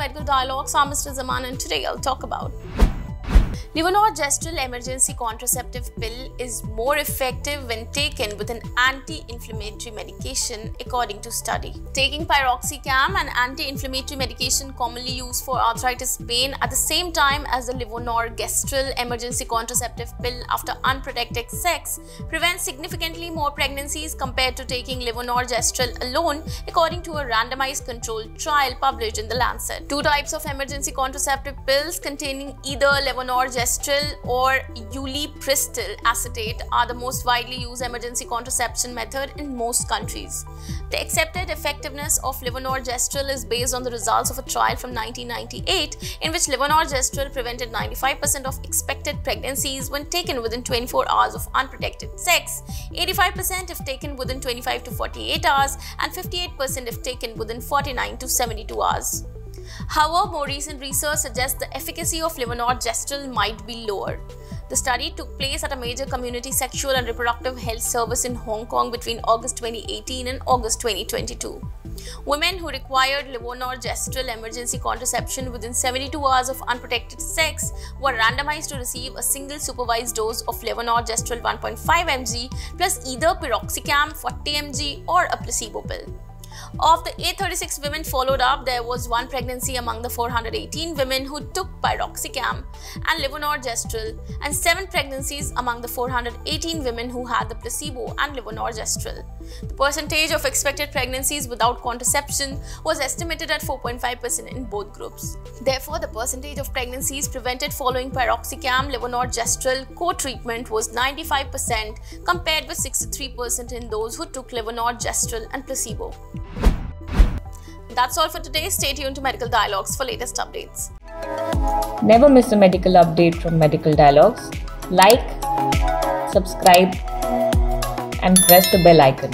Medical Dialogues. I'm Mr. Zaman, and today I'll talk about Levonorgestrel emergency contraceptive pill is more effective when taken with an anti-inflammatory medication according to study. Taking piroxicam, an anti-inflammatory medication commonly used for arthritis pain at the same time as the levonorgestrel emergency contraceptive pill after unprotected sex prevents significantly more pregnancies compared to taking levonorgestrel alone according to a randomized controlled trial published in the Lancet. Two types of emergency contraceptive pills containing either levonorgestrel progesterone or ulipristal acetate are the most widely used emergency contraception method in most countries. The accepted effectiveness of levonorgestrel is based on the results of a trial from 1998 in which levonorgestrel prevented 95% of expected pregnancies when taken within 24 hours of unprotected sex, 85% if taken within 25 to 48 hours, and 58% if taken within 49 to 72 hours. However, more recent research suggests the efficacy of levonorgestrel might be lower. The study took place at a major community sexual and reproductive health service in Hong Kong between August 2018 and August 2022. Women who required levonorgestrel emergency contraception within 72 hours of unprotected sex were randomized to receive a single supervised dose of levonorgestrel 1.5 mg plus either piroxicam 40 mg or a placebo pill. Of the 836 women followed up, there was one pregnancy among the 418 women who took piroxicam and levonorgestrel, and seven pregnancies among the 418 women who had the placebo and levonorgestrel. The percentage of expected pregnancies without contraception was estimated at 4.5% in both groups. Therefore, the percentage of pregnancies prevented following piroxicam levonorgestrel co-treatment was 95% compared with 63% in those who took levonorgestrel and placebo. That's all for today. Stay tuned to Medical Dialogues for latest updates. Never miss a medical update from Medical Dialogues. Like, subscribe, and press the bell icon.